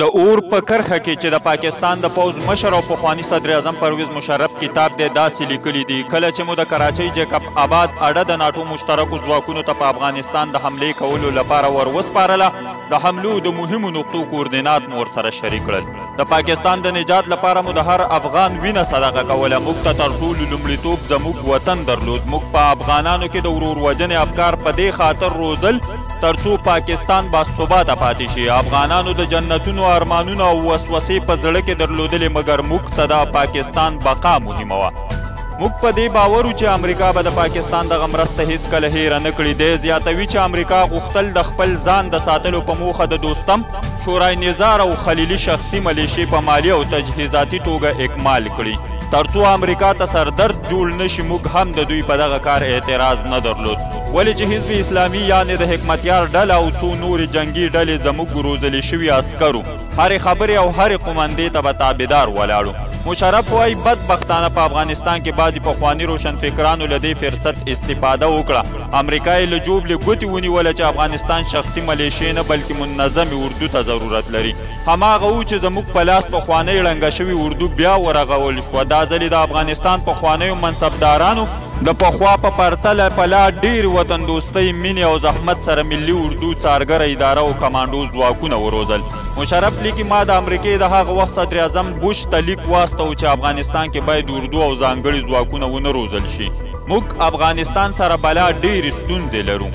د اور په کرښه کې چې د پاکستان د پوځ مشر او پخواني صدراعظم پرویز مشرف کتاب دی داسې لیکلي دي، کله چې مو د کراچۍ جیکب اباد اډه د ناټو مشترکو ځواکونو ته په افغانستان د حملې کولو لپاره ور وسپارله، د حملو د مهمو نقطو کوردینات مو ورسره شریک کړل. د پاکستان د نجات لپاره مو د هر افغان وینه صدقه کوله، موږ ته تر ټولو لومړیتوب زموږ وطن درلود، موږ په افغانانو کې د ورور وژنې افکار په دې خاطر روزل، ترڅو پاکستان با ثباته پاتې شي افغانانو د جنتونو ارمانونه او وسوسې په زړه کې درلودلې مګر موږ ته دا پاکستان بقا مهمه وه موږ په دې باور چې امریکا به د پاکستان دغه مرسته هیڅ کله هیره نه کړي دی زیاتوي چې امریکا غوښتل د خپل ځان د ساتلو په موخه د دوستم شورای نظار او خلیلي شخصي ملیشې په مالی او تجهیزاتي توګه اکمال کړي ترڅو امریکا ته سردرد جوړ نشي موږ هم د دوی په دغه کار اعتراض نه درلود ولې چې حزب اسلامي یعنې د حکمتیار ډله او څو نورې جنګي ډلې زموږ روزلې شوي عسکرو هرې خبرې او هرې قومندې ته به تابعدار ولاړو مشرف وایي بد بختانه په افغانستان کې بعضی پخوانی روشنفکرانو له دې فرصت استفاده وکړه امریکا یې له جوب له ګوتی ونیوله چې افغانستان شخصي ملیشې نه بلکې منظم اردو ته ضرورت لري هماغه و چې زموږ په لاس پخوانی ړنګه شوی اردو بیا ورغول شو دا ځلې د افغانستان پخوانیو منصبدارانو د پخوا په پرتله په لا ډېر وطندوستۍ، مینې او زحمت سره ملي اردو څارګره اداره او کمانډو ځواکونه وروزل. مشرف لیکي، ما د امریکې د هغه وخت صدراعظم بوش ته لیک واستاوه چې افغانستان کې باید اردو او ځانګړي ځواکونه ونه روزل شي. موږ افغانستان سره بلا ډېرې ستونزې لرو.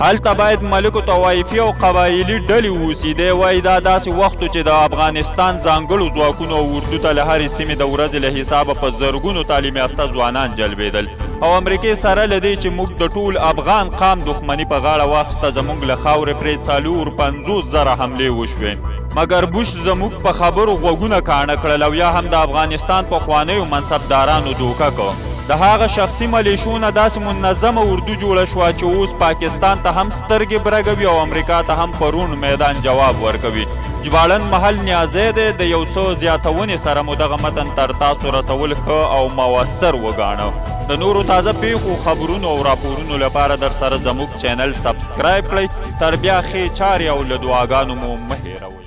هلته باید ملکو طوایفي او قبایلي ډلې ووسي. دی وایي دا داسې وخت و چې د افغانستان ځانګړو ځواکونو او اردو ته له هرې سیمې د ورځې له حسابه په زرګونو تعلیم یافته ځوانان جلبېدل او امریکې سره له دې چې موږ د ټول افغان قام دښمني په غاړه واخیسته زموږ له خاورې پرې څلور پنځوس زره حملې وشوې مګر بوش زموږ په خبرو غوږونه کاڼه کړل او یا هم د افغانستان پخوانیو منصبدارانو دوکه کړ. د هغه شخصي ملیشو نه داسې منظمه اردو جوړه شوه چې اوس پاکستان ته هم سترګې برګوي او امریکا ته هم په روڼ میدان جواب ورکوي. ژباړن محل نیازی دی، د یو څه زیاتونې سره مو دغه متن تر تاسو رسول ښه او موثر وګاڼه. د نورو تازه پېښو، خبرونو او راپورونو لپاره درسره زموږ چینل سبسکرایب کړئ، تر بیا ښې چارې او له دعاګانو مو مه هېروئ.